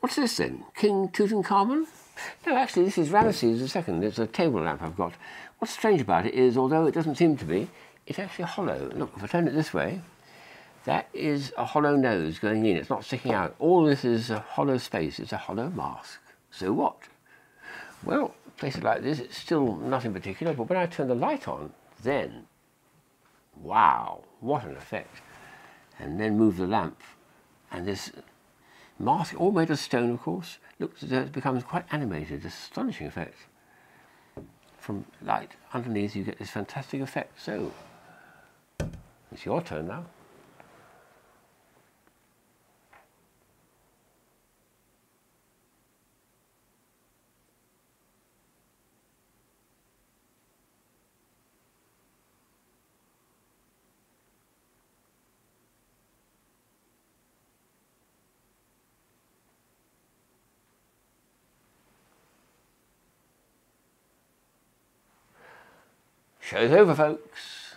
What's this then? King Tutankhamun? No, actually, this is Ramesses II. It's a table lamp I've got. What's strange about it is, although it doesn't seem to be, it's actually hollow. Look, if I turn it this way, that is a hollow nose going in. It's not sticking out. All this is a hollow space. It's a hollow mask. So what? Well, places like this, it's still nothing particular, but when I turn the light on, then, wow, what an effect. And then move the lamp, and this mask, all made of stone, of course, looks as though it becomes quite animated, astonishing effect. From light underneath, you get this fantastic effect. So, it's your turn now. Show's over, folks.